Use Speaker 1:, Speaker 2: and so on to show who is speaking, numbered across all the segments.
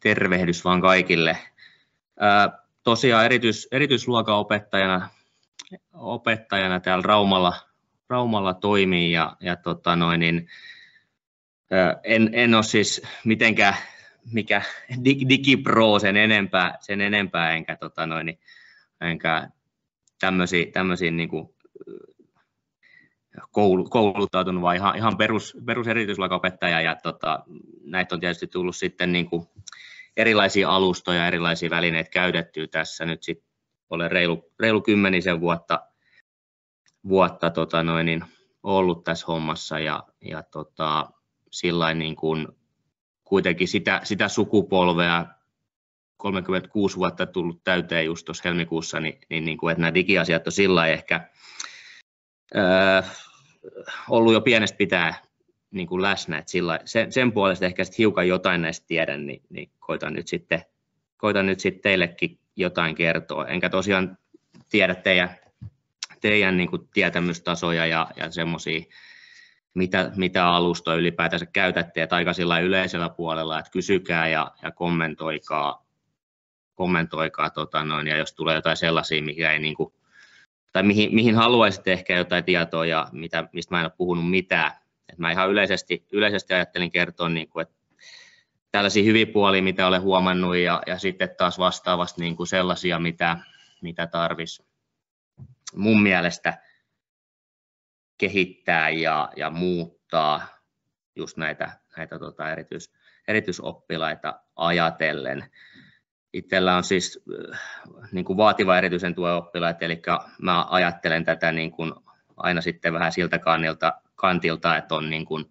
Speaker 1: tervehdys vaan kaikille. Ää, tosiaan erityis, erityisluokan opettajana, täällä Raumalla, Raumalla toimii ja, ja tota noin, niin, ää, en, en ole siis mitenkään mikä digipro sen enempää, sen enempää enkä, tota noin, niin, enkä tämmöisiä, tämmöisiä niin kuin, kouluttautunut, vaan ihan, ihan perus, perus ja tota, näitä on tietysti tullut sitten niin kuin erilaisia alustoja, erilaisia välineitä käytettyä tässä nyt sitten olen reilu, reilu kymmenisen vuotta, vuotta tota noin, niin ollut tässä hommassa. Ja, ja tota, sillä niin kuin kuitenkin sitä, sitä sukupolvea 36 vuotta tullut täyteen just tuossa helmikuussa, niin, niin, niin kuin, että nämä digiasiat on sillä ehkä öö, ollut jo pienestä pitää niin kuin läsnä, että sillä, sen, sen puolesta ehkä sit hiukan jotain näistä tiedän, niin, niin koitan, nyt sitten, koitan nyt sitten teillekin jotain kertoa. Enkä tosiaan tiedä teidän, teidän niin kuin tietämystasoja ja, ja semmoisia, mitä, mitä alustoja ylipäätänsä käytätte, että aika sillä yleisellä puolella, että kysykää ja, ja kommentoikaa, kommentoikaa tota noin, ja jos tulee jotain sellaisia, mikä ei niin kuin, tai mihin, mihin haluaisitte ehkä jotain tietoa ja mitä, mistä mä en ole puhunut mitään. Et mä ihan yleisesti, yleisesti ajattelin kertoa, niin kuin, että tällaisia hyviä puolia, mitä olen huomannut, ja, ja sitten taas vastaavasti niin kuin sellaisia, mitä, mitä tarvitsisi mun mielestä kehittää ja, ja muuttaa just näitä, näitä tota erityis, erityisoppilaita ajatellen. Itsellä on siis äh, niin kuin vaativa erityisen tuen oppilaita, eli mä ajattelen tätä niin kuin aina sitten vähän siltä kannilta, kantilta, että on, niin kuin,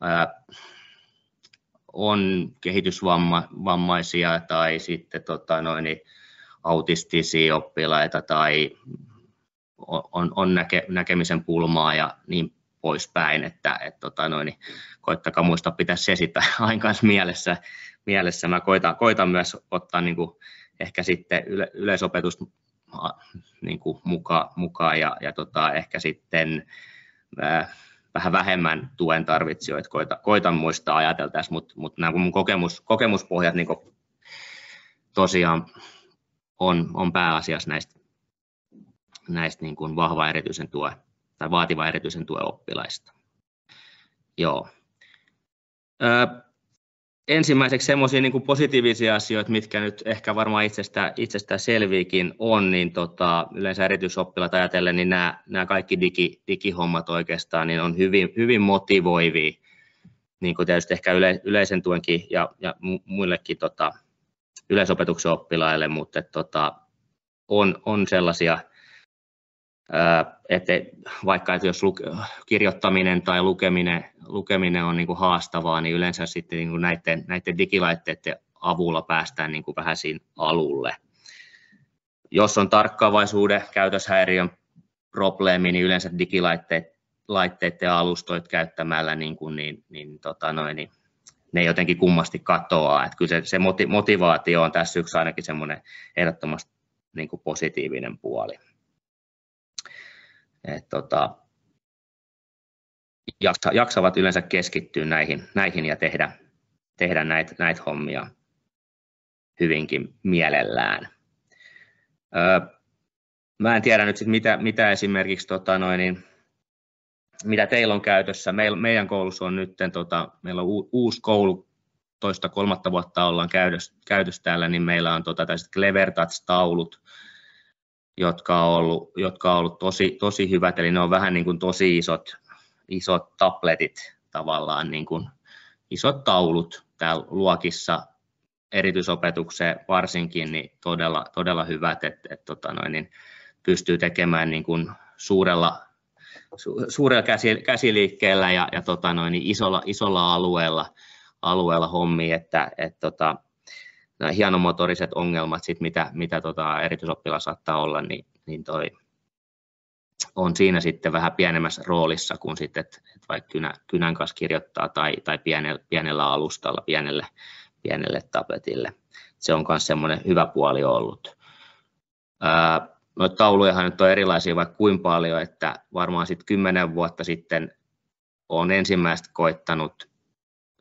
Speaker 1: ää, äh, on kehitysvammaisia tai sitten tota noin, autistisia oppilaita tai on, on näke, näkemisen pulmaa ja niin poispäin, että et, tota noin, koittakaa muistaa pitää se sitä aina mielessä. Mielessä. Mä koitan, koitan myös ottaa niin kuin, ehkä sitten yle, yleisopetusta niin kuin mukaan, mukaan ja, ja tota, ehkä sitten ää, vähän vähemmän tuen tarvitsijoita koitan, koitan muistaa ajateltaessa, mutta mut nämä mun kokemus, kokemuspohjat niin tosiaan on, on pääasiassa näistä näistä niin kuin vahva erityisen tue tai vaativa erityisen tuen oppilaista. Joo. Ö, ensimmäiseksi semmoisia niin positiivisia asioita, mitkä nyt ehkä varmaan itsestä, itsestään selviikin on, niin tota, yleensä erityisoppilaat ajatellen, niin nämä, nämä kaikki digi, digihommat oikeastaan niin on hyvin, hyvin motivoivia, niin kuin tietysti ehkä yle, yleisen tuenkin ja, ja muillekin tota, yleisopetuksen oppilaille, mutta tota, on, on sellaisia että vaikka että jos kirjoittaminen tai lukeminen, lukeminen on niin kuin haastavaa, niin yleensä sitten niin kuin näiden, näiden digilaitteiden avulla päästään niin kuin vähän siinä alulle. Jos on tarkkaavaisuuden käytöshäiriön probleemi, niin yleensä digilaitteiden ja alustoit käyttämällä niin, kuin, niin, niin, tota noin, niin ne jotenkin kummasti katoaa. Että kyllä se, se motivaatio on tässä yksi ainakin semmoinen ehdottomasti niin kuin positiivinen puoli et, tota, jaksa, jaksavat yleensä keskittyä näihin, näihin ja tehdä, tehdä näitä, näitä hommia hyvinkin mielellään. Öö, mä en tiedä nyt sit mitä, mitä esimerkiksi tota noin, niin, mitä teillä on käytössä. Meil, meidän koulussa on nyt, tota, meillä on uusi koulu, toista kolmatta vuotta ollaan käytössä, käytössä täällä, niin meillä on tota, tällaiset Clever Touch-taulut, jotka on ollut, jotka on ollut tosi, tosi hyvät, eli ne on vähän niin kuin tosi isot, isot tabletit tavallaan, niin kuin isot taulut täällä luokissa, erityisopetukseen varsinkin, niin todella, todella hyvät, että et, tota niin pystyy tekemään niin kuin suurella, su, suurella käsi, käsiliikkeellä ja, ja tota noin, niin isolla, isolla alueella, alueella hommia, että et, tota, hienomotoriset ongelmat, sit mitä, mitä tota erityisoppila saattaa olla, niin, niin toi on siinä sitten vähän pienemmässä roolissa kuin sitten, että et vaikka kynä, kynän kanssa kirjoittaa tai, tai pienellä, pienellä alustalla, pienelle, pienelle tabletille. Se on myös semmoinen hyvä puoli ollut. Ää, noita taulujahan nyt on erilaisia vaikka kuin paljon, että varmaan sitten kymmenen vuotta sitten olen ensimmäistä koittanut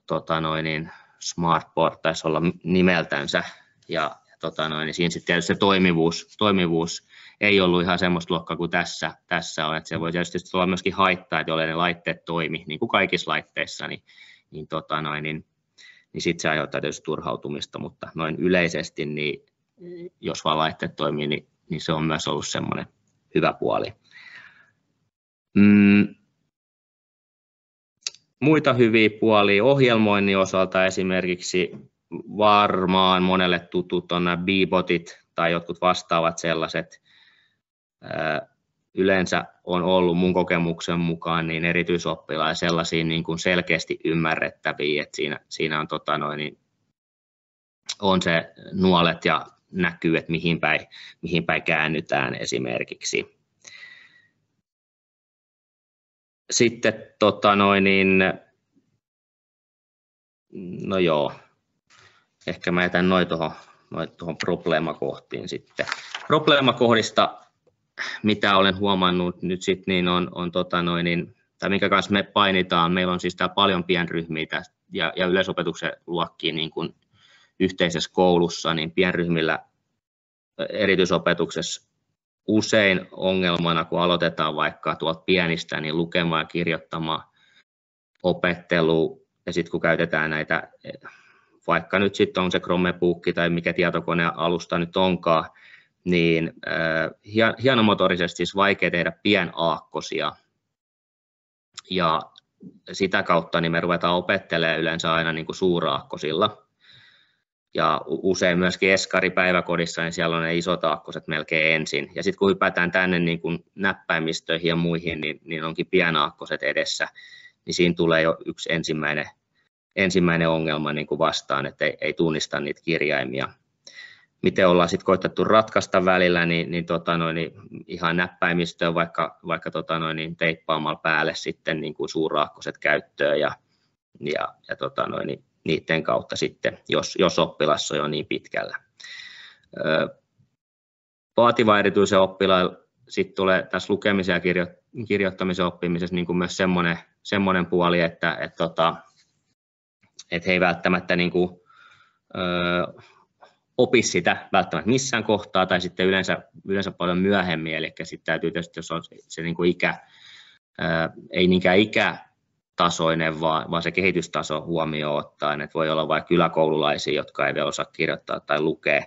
Speaker 1: tota noin, niin Smartboard taisi olla nimeltänsä, ja tota noin, niin siinä sitten tietysti se toimivuus, toimivuus ei ollut ihan semmoista luokkaa kuin tässä, tässä on, että se voi tietysti olla myöskin haittaa, että jolle ne laitteet toimi, niin kuin kaikissa laitteissa, niin, niin, tota noin, niin, niin sitten se aiheuttaa tietysti turhautumista, mutta noin yleisesti, niin jos vaan laitteet toimii, niin, niin se on myös ollut semmoinen hyvä puoli. Mm, muita hyviä puolia ohjelmoinnin osalta esimerkiksi varmaan monelle tutut on nämä B-botit tai jotkut vastaavat sellaiset. Yleensä on ollut mun kokemuksen mukaan niin erityisoppilailla sellaisia niin kuin selkeästi ymmärrettäviä, että siinä, siinä on, tota noin, niin on se nuolet ja näkyy, että mihin päin, mihin päin käännytään esimerkiksi. Sitten tota noin, niin, no joo, ehkä mä jätän noin tuohon noi tuohon probleemakohtiin sitten. Probleemakohdista, mitä olen huomannut nyt sitten, niin on, on tota noin, niin, tai minkä kanssa me painitaan, meillä on siis tää paljon pienryhmiä ja, ja yleisopetuksen luokkiin niin kuin yhteisessä koulussa, niin pienryhmillä erityisopetuksessa usein ongelmana, kun aloitetaan vaikka tuolta pienistä, niin lukemaan ja kirjoittamaan opettelu, ja sitten kun käytetään näitä, vaikka nyt sitten on se Chromebook tai mikä tietokonealusta nyt onkaan, niin äh, hienomotorisesti siis vaikea tehdä pienaakkosia, ja sitä kautta niin me ruvetaan opettelemaan yleensä aina niin kuin suuraakkosilla ja usein myöskin eskaripäiväkodissa, niin siellä on ne isot aakkoset melkein ensin. Ja sitten kun hypätään tänne niin kuin näppäimistöihin ja muihin, niin, niin onkin pienaakkoset edessä, niin siinä tulee jo yksi ensimmäinen, ensimmäinen ongelma niin kuin vastaan, että ei, ei tunnista niitä kirjaimia. Miten ollaan sitten koitettu ratkaista välillä, niin, niin, tota noin, niin ihan näppäimistöön vaikka, vaikka tota noin, niin teippaamalla päälle sitten niin kuin suuraakkoset käyttöön ja, ja, ja tota noin, niin niiden kautta sitten, jos, jos oppilas on jo niin pitkällä. Vaativa erityisen oppilailla sitten tulee tässä lukemisen ja kirjo, kirjoittamisen oppimisessa niin kuin myös semmoinen, semmoinen puoli, että et tota, et he ei välttämättä niin kuin, ö, opi sitä välttämättä missään kohtaa tai sitten yleensä, yleensä paljon myöhemmin, eli sitten täytyy tietysti, jos on se, se niin kuin ikä, ö, ei niinkään ikä tasoinen, vaan, vaan se kehitystaso huomioon ottaen, että voi olla vaikka kyläkoululaisia, jotka ei vielä osaa kirjoittaa tai lukea.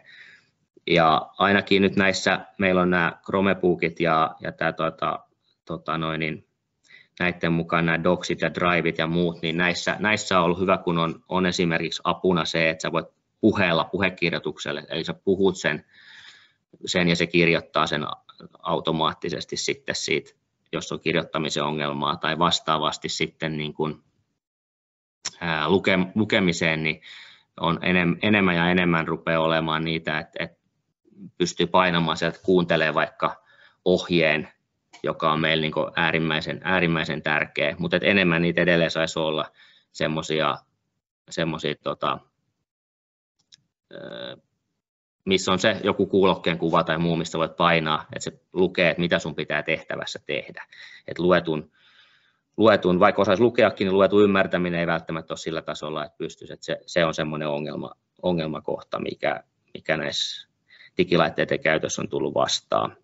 Speaker 1: Ja ainakin nyt näissä, meillä on nämä Chromebookit ja, ja tämä, tota, tota noin, niin näiden mukaan nämä Docsit ja Driveit ja muut, niin näissä, näissä on ollut hyvä, kun on, on esimerkiksi apuna se, että sä voit puheella puhekirjoitukselle, eli sä puhut sen, sen ja se kirjoittaa sen automaattisesti sitten siitä jos on kirjoittamisen ongelmaa tai vastaavasti sitten niin kuin, ää, luke, lukemiseen, niin on enem, enemmän ja enemmän rupeaa olemaan niitä, että, että pystyy painamaan sieltä, kuuntelee vaikka ohjeen, joka on meillä niin äärimmäisen, äärimmäisen tärkeä, mutta enemmän niitä edelleen saisi olla semmoisia semmoisia tota, missä on se joku kuulokkeen kuva tai muu, mistä voit painaa, että se lukee, että mitä sun pitää tehtävässä tehdä. Että luetun, luetun, vaikka osaisi lukeakin, niin luetun ymmärtäminen ei välttämättä ole sillä tasolla, että pystyisi. Että se, se on semmoinen ongelma, ongelmakohta, mikä, mikä näissä digilaitteiden käytössä on tullut vastaan.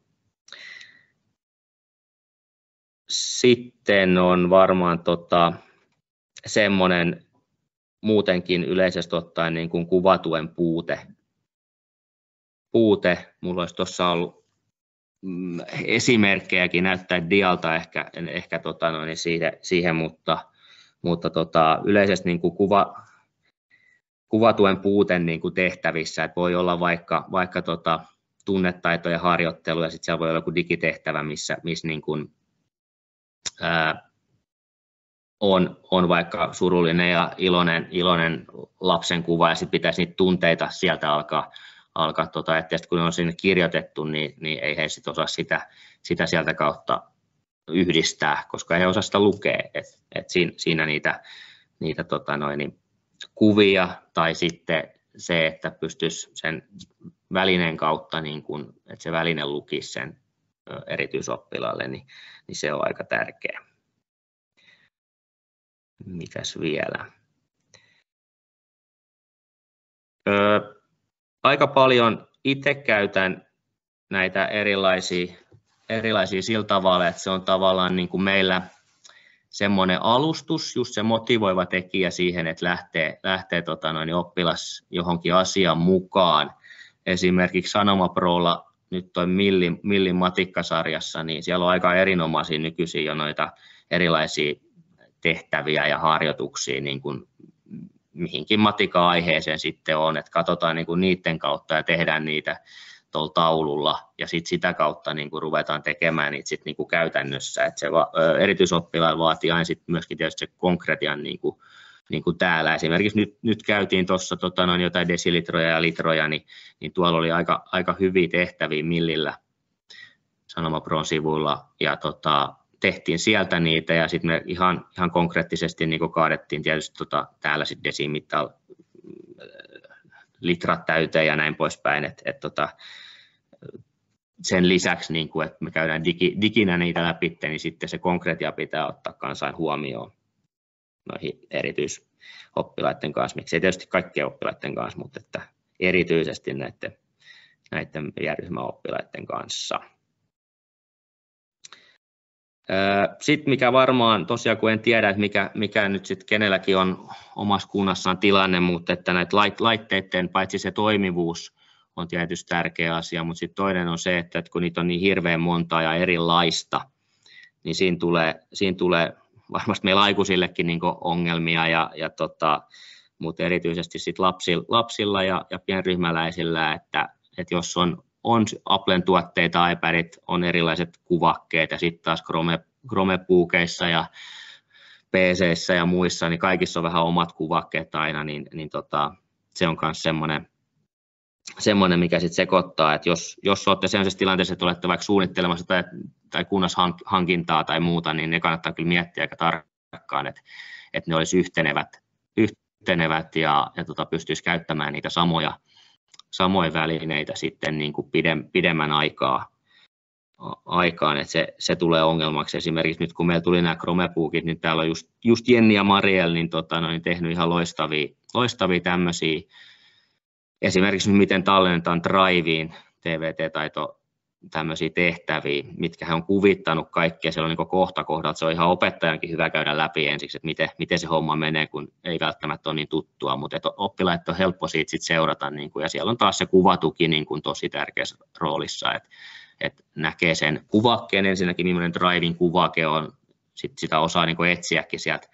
Speaker 1: Sitten on varmaan tota, semmoinen muutenkin yleisesti ottaen niin kuin kuvatuen puute puute. Mulla olisi tuossa ollut mm, esimerkkejäkin näyttää dialta ehkä, ehkä tota noin, siihen, siihen, mutta, mutta tota, yleisesti niin kuin kuva, kuvatuen puute niin kuin tehtävissä, että voi olla vaikka, vaikka tota, tunnetaitojen harjoittelu ja sitten siellä voi olla joku digitehtävä, missä, missä niin kuin, ää, on, on vaikka surullinen ja iloinen, iloinen lapsen kuva ja sitten pitäisi niitä tunteita sieltä alkaa alkaa, tota, että kun on sinne kirjoitettu, niin, niin ei he sit osaa sitä, sitä sieltä kautta yhdistää, koska he osaa sitä lukea, että et siinä, siinä niitä, niitä tota noin, niin kuvia tai sitten se, että pystyisi sen välineen kautta, niin kun, että se väline lukisi sen erityisoppilaalle, niin, niin se on aika tärkeä. Mitäs vielä? Öö, aika paljon itse käytän näitä erilaisia, erilaisia sillä tavalla, että se on tavallaan niin kuin meillä semmoinen alustus, just se motivoiva tekijä siihen, että lähtee, lähtee tota noin, oppilas johonkin asian mukaan. Esimerkiksi Sanomaprolla nyt toi Millin, Millin matikkasarjassa, niin siellä on aika erinomaisia nykyisin jo noita erilaisia tehtäviä ja harjoituksia, niin kuin mihinkin matika-aiheeseen sitten on, että katsotaan niin kuin niiden kautta ja tehdään niitä tuolla taululla ja sitten sitä kautta niin kuin ruvetaan tekemään niitä sit niin kuin käytännössä. Et se va- erityisoppilaan vaatii aina sit myöskin tietysti se konkretian niin kuin, niin kuin täällä. Esimerkiksi nyt, nyt käytiin tuossa tota, noin jotain desilitroja ja litroja, niin, niin tuolla oli aika, aika hyviä tehtäviä millillä Sanomapron sivuilla ja tota, tehtiin sieltä niitä ja sitten me ihan, ihan konkreettisesti niin kaadettiin tietysti tota, täällä sitten desimittal litrat täyteen ja näin poispäin. Et, et tota, sen lisäksi, niin kuin, että me käydään digi, diginä niitä läpi, niin sitten se konkreettia pitää ottaa kansain huomioon noihin erityisoppilaiden kanssa, miksei tietysti kaikkien oppilaiden kanssa, mutta että erityisesti näiden, näiden järjestelmäoppilaiden kanssa. Sitten mikä varmaan, tosiaan kun en tiedä, että mikä, mikä nyt sitten kenelläkin on omassa kunnassaan tilanne, mutta että näitä laitteiden, paitsi se toimivuus on tietysti tärkeä asia, mutta sitten toinen on se, että kun niitä on niin hirveän montaa ja erilaista, niin siinä tulee, siinä tulee varmasti meillä aikuisillekin niin ongelmia, ja, ja tota, mutta erityisesti sit lapsilla, lapsilla ja, ja pienryhmäläisillä, että, että jos on on Applen tuotteita, iPadit, on erilaiset kuvakkeet ja sitten taas Chrome, Chromebookeissa ja pc ja muissa, niin kaikissa on vähän omat kuvakkeet aina, niin, niin tota, se on myös semmoinen, semmoinen, mikä sitten sekoittaa, että jos, jos olette sellaisessa tilanteessa, että olette vaikka suunnittelemassa tai, tai kunnashankintaa tai muuta, niin ne kannattaa kyllä miettiä aika tarkkaan, että, että ne olisi yhtenevät, yhtenevät ja, ja tota, pystyisi käyttämään niitä samoja, samoja välineitä sitten niin kuin pidemmän aikaa, aikaan, että se, se tulee ongelmaksi. Esimerkiksi nyt kun meillä tuli nämä Chromebookit, niin täällä on just, just Jenni ja Mariel niin tota, noin, tehnyt ihan loistavia, loistavia tämmöisiä, esimerkiksi miten tallennetaan Driveen TVT-taito tämmöisiä tehtäviä, mitkä hän on kuvittanut kaikkea, siellä on niin kohta kohdalta, se on ihan opettajankin hyvä käydä läpi ensiksi, että miten, miten se homma menee, kun ei välttämättä ole niin tuttua, mutta että oppilaat on helppo siitä sit seurata, niin kuin, ja siellä on taas se kuvatuki niin kuin tosi tärkeässä roolissa, että, että näkee sen kuvakkeen. Ensinnäkin, millainen driving kuvake on, sit sitä osaa niin etsiäkin sieltä,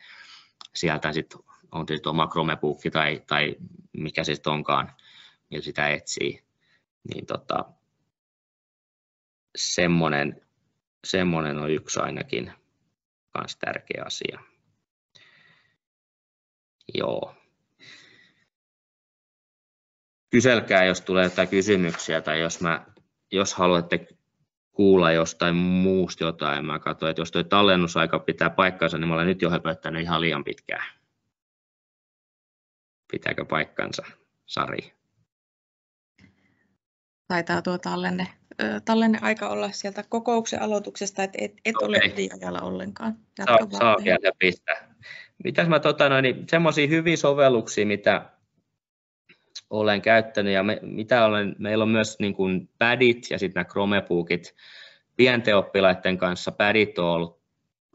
Speaker 1: sieltä sit on tietysti oma Chromebook tai, tai mikä se sitten onkaan, millä sitä etsii, niin tota, semmoinen, semmoinen on yksi ainakin kans tärkeä asia. Joo. Kyselkää, jos tulee jotain kysymyksiä tai jos, mä, jos haluatte kuulla jostain muusta jotain. Mä katsoin, että jos tuo tallennusaika pitää paikkansa, niin mä olen nyt jo höpöttänyt ihan liian pitkään. Pitääkö paikkansa, Sari?
Speaker 2: Taitaa tuo tallenne tallenneaika olla sieltä kokouksen aloituksesta, että et, et okay. ole diajalla ollenkaan.
Speaker 1: saa, saa vielä pistää. Mitäs mä tota noin, niin semmoisia hyviä sovelluksia, mitä olen käyttänyt ja me, mitä olen, meillä on myös niin kuin padit ja sitten nämä Chromebookit. Pienten oppilaiden kanssa padit on ollut,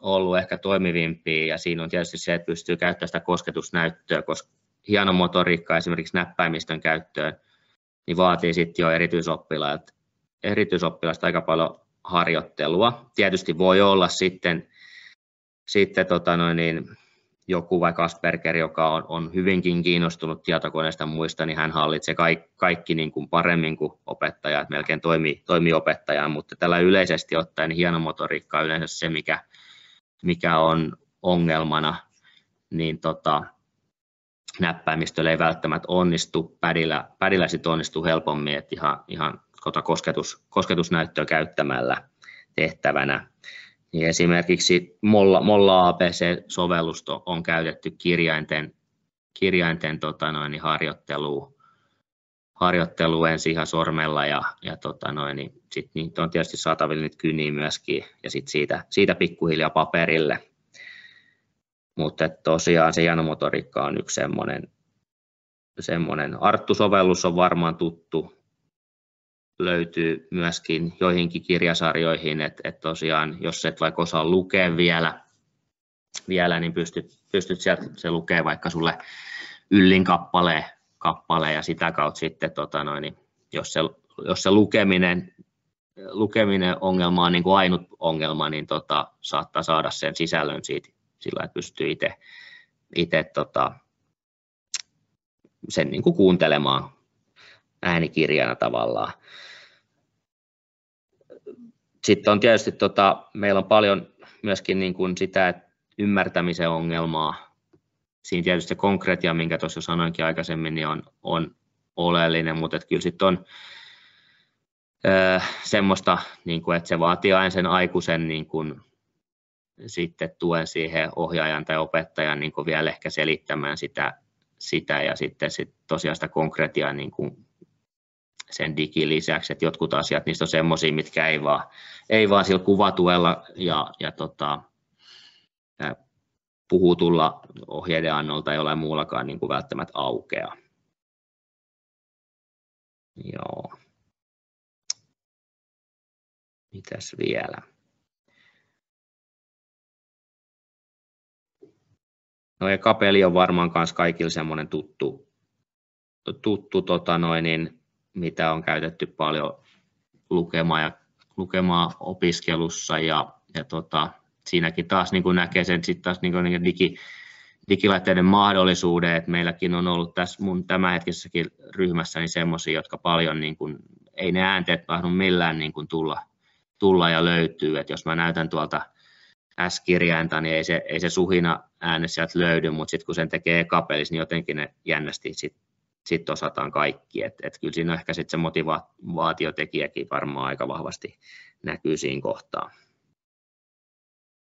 Speaker 1: ollut ehkä toimivimpia ja siinä on tietysti se, että pystyy käyttämään sitä kosketusnäyttöä, koska hieno motoriikka esimerkiksi näppäimistön käyttöön, niin vaatii sitten jo erityisoppilailta erityisoppilasta aika paljon harjoittelua. Tietysti voi olla sitten, sitten tota noin, niin joku vaikka Asperger, joka on, on hyvinkin kiinnostunut tietokoneesta muista, niin hän hallitsee kaikki, kaikki niin kuin paremmin kuin opettaja, että melkein toimii, toimii opettajaan, mutta tällä yleisesti ottaen niin hieno motoriikka on yleensä se, mikä, mikä on ongelmana, niin tota, näppäimistöllä ei välttämättä onnistu, pädillä, pädillä sitten onnistuu helpommin, että ihan, ihan tota kosketus, kosketusnäyttöä käyttämällä tehtävänä. Niin esimerkiksi Molla, Molla APC-sovellusto on käytetty kirjainten, kirjainten tota noin, niin harjoitteluun, harjoittelu ensin ihan sormella ja, ja tota noin, niin sit niitä on tietysti saatavilla nyt kyniin myöskin ja sit siitä, siitä pikkuhiljaa paperille. Mutta tosiaan se janomotoriikka on yksi semmoinen, semmoinen. Arttu-sovellus on varmaan tuttu, löytyy myöskin joihinkin kirjasarjoihin, että et tosiaan jos et vaikka osaa lukea vielä, vielä niin pystyt, pystyt sieltä se lukee vaikka sulle yllin kappaleen, kappale ja sitä kautta sitten, tota noin, niin jos, se, jos se lukeminen, lukeminen ongelma on niin kuin ainut ongelma, niin tota, saattaa saada sen sisällön siitä sillä, että pystyy itse tota, sen niin kuin kuuntelemaan äänikirjana tavallaan. Sitten on tietysti, tota, meillä on paljon myöskin niin kuin sitä että ymmärtämisen ongelmaa. Siinä tietysti se konkreettia, minkä tuossa sanoinkin aikaisemmin, niin on, on oleellinen, mutta kyllä sitten on ö, semmoista, niin kuin, että se vaatii aina sen aikuisen niin kuin, sitten tuen siihen ohjaajan tai opettajan niin kuin vielä ehkä selittämään sitä, sitä ja sitten sit tosiaan sitä konkretiaa niin kuin sen digin lisäksi, että jotkut asiat, niistä on semmoisia, mitkä ei vaan, ei vaan sillä kuvatuella ja, ja tota, puhutulla ohjeiden annolta ei ole muullakaan niin kuin välttämättä aukea. Joo. Mitäs vielä? No ja kapeli on varmaan myös kaikille semmoinen tuttu, tuttu tota noin, niin mitä on käytetty paljon lukemaan, ja, lukemaan opiskelussa ja, ja tota, siinäkin taas niin kuin näkee sen sit taas niin kuin digi, digilaitteiden mahdollisuuden, että meilläkin on ollut tässä mun tämänhetkisessäkin ryhmässä niin semmoisia, jotka paljon niin kuin, ei ne äänteet tahdu millään niin kuin tulla, tulla ja löytyy, että jos mä näytän tuolta S-kirjainta, niin ei se, ei se suhina ääne sieltä löydy, mutta sitten kun sen tekee kapelis, niin jotenkin ne jännästi sitten sit osataan kaikki. Et, et kyllä siinä ehkä sit se motivaatiotekijäkin varmaan aika vahvasti näkyy siinä kohtaa.